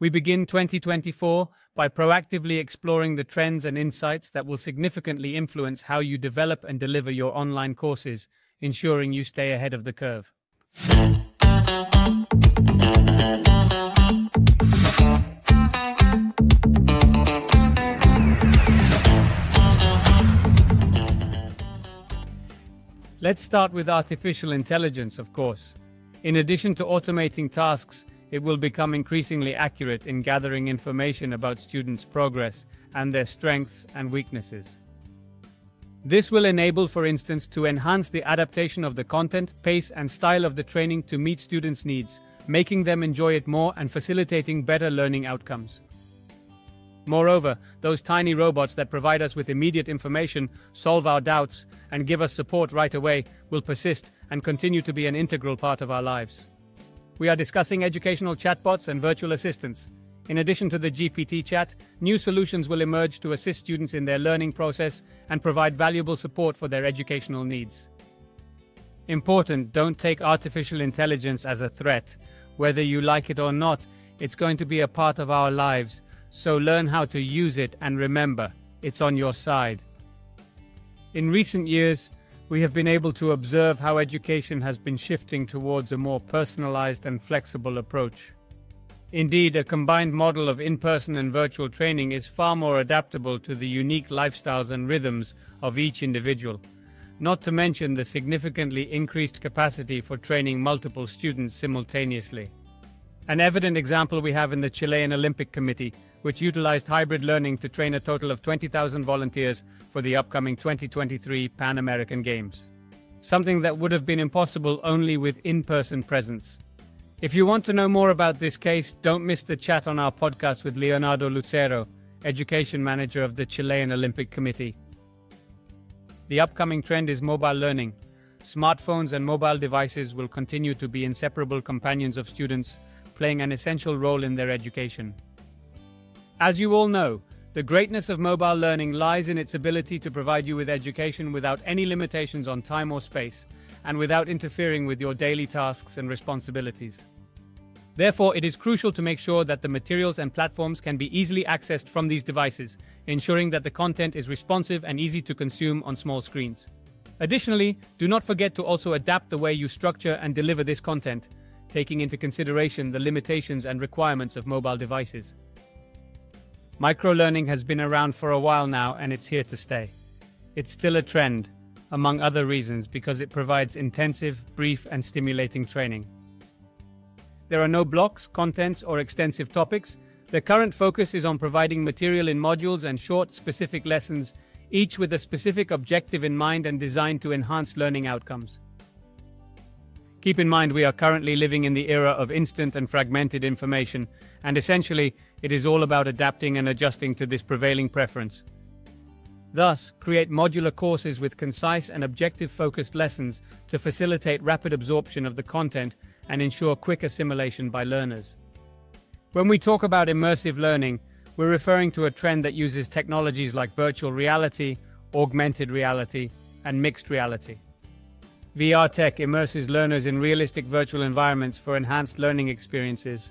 We begin 2024 by proactively exploring the trends and insights that will significantly influence how you develop and deliver your online courses, ensuring you stay ahead of the curve. Let's start with artificial intelligence, of course. In addition to automating tasks, it will become increasingly accurate in gathering information about students' progress and their strengths and weaknesses. This will enable, for instance, to enhance the adaptation of the content, pace, and style of the training to meet students' needs, making them enjoy it more and facilitating better learning outcomes. Moreover, those tiny robots that provide us with immediate information, solve our doubts, and give us support right away will persist and continue to be an integral part of our lives. We are discussing educational chatbots and virtual assistants. In addition to the GPT chat, new solutions will emerge to assist students in their learning process and provide valuable support for their educational needs. Important, don't take artificial intelligence as a threat. Whether you like it or not, it's going to be a part of our lives, so learn how to use it and remember, it's on your side. In recent years, we have been able to observe how education has been shifting towards a more personalized and flexible approach. Indeed, a combined model of in person and virtual training is far more adaptable to the unique lifestyles and rhythms of each individual, not to mention the significantly increased capacity for training multiple students simultaneously. An evident example we have in the Chilean Olympic Committee, which utilized hybrid learning to train a total of 20,000 volunteers for the upcoming 2023 Pan American Games. Something that would have been impossible only with in person presence. If you want to know more about this case, don't miss the chat on our podcast with Leonardo Lucero, Education Manager of the Chilean Olympic Committee. The upcoming trend is mobile learning. Smartphones and mobile devices will continue to be inseparable companions of students, playing an essential role in their education. As you all know, the greatness of mobile learning lies in its ability to provide you with education without any limitations on time or space, and without interfering with your daily tasks and responsibilities. Therefore, it is crucial to make sure that the materials and platforms can be easily accessed from these devices, ensuring that the content is responsive and easy to consume on small screens. Additionally, do not forget to also adapt the way you structure and deliver this content, taking into consideration the limitations and requirements of mobile devices. Microlearning has been around for a while now and it's here to stay. It's still a trend, among other reasons, because it provides intensive, brief, and stimulating training. There are no blocks, contents, or extensive topics. The current focus is on providing material in modules and short, specific lessons, each with a specific objective in mind and designed to enhance learning outcomes. Keep in mind we are currently living in the era of instant and fragmented information, and essentially, it is all about adapting and adjusting to this prevailing preference. Thus, create modular courses with concise and objective focused lessons to facilitate rapid absorption of the content and ensure quick assimilation by learners. When we talk about immersive learning, we're referring to a trend that uses technologies like virtual reality, augmented reality, and mixed reality. VR tech immerses learners in realistic virtual environments for enhanced learning experiences.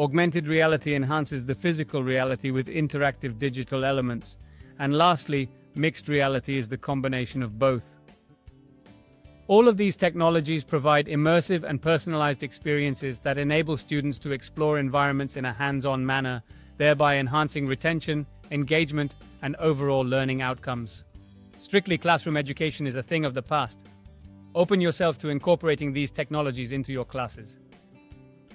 Augmented reality enhances the physical reality with interactive digital elements. And lastly, mixed reality is the combination of both. All of these technologies provide immersive and personalized experiences that enable students to explore environments in a hands on manner, thereby enhancing retention, engagement, and overall learning outcomes. Strictly classroom education is a thing of the past. Open yourself to incorporating these technologies into your classes.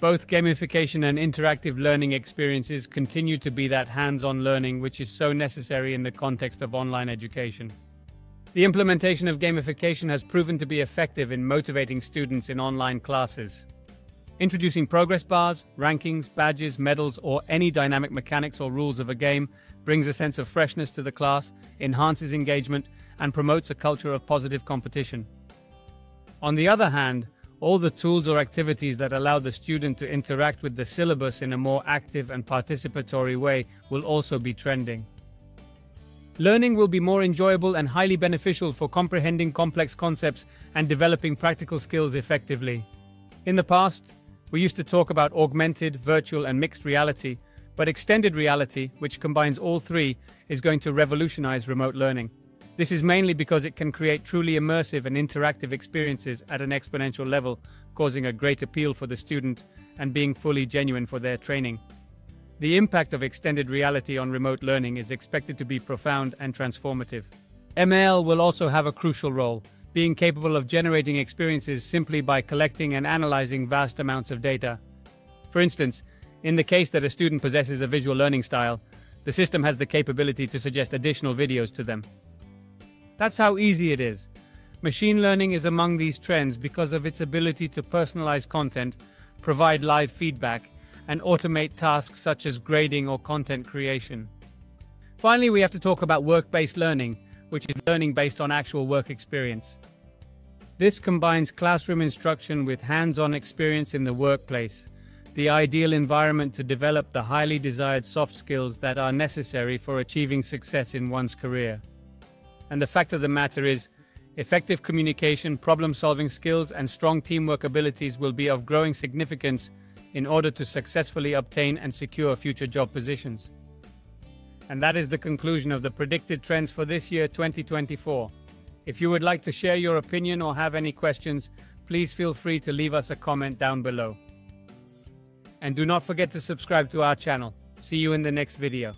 Both gamification and interactive learning experiences continue to be that hands on learning which is so necessary in the context of online education. The implementation of gamification has proven to be effective in motivating students in online classes. Introducing progress bars, rankings, badges, medals, or any dynamic mechanics or rules of a game brings a sense of freshness to the class, enhances engagement, and promotes a culture of positive competition. On the other hand, all the tools or activities that allow the student to interact with the syllabus in a more active and participatory way will also be trending. Learning will be more enjoyable and highly beneficial for comprehending complex concepts and developing practical skills effectively. In the past, We used to talk about augmented, virtual, and mixed reality, but extended reality, which combines all three, is going to revolutionize remote learning. This is mainly because it can create truly immersive and interactive experiences at an exponential level, causing a great appeal for the student and being fully genuine for their training. The impact of extended reality on remote learning is expected to be profound and transformative. ML will also have a crucial role, being capable of generating experiences simply by collecting and analyzing vast amounts of data. For instance, in the case that a student possesses a visual learning style, the system has the capability to suggest additional videos to them. That's how easy it is. Machine learning is among these trends because of its ability to personalize content, provide live feedback, and automate tasks such as grading or content creation. Finally, we have to talk about work-based learning, which is learning based on actual work experience. This combines classroom instruction with hands-on experience in the workplace, the ideal environment to develop the highly desired soft skills that are necessary for achieving success in one's career. And the fact of the matter is, effective communication, problem-solving skills, and strong teamwork abilities will be of growing significance in order to successfully obtain and secure future job positions. And that is the conclusion of the predicted trends for this year 2024. If you would like to share your opinion or have any questions, please feel free to leave us a comment down below. And do not forget to subscribe to our channel. See you in the next video.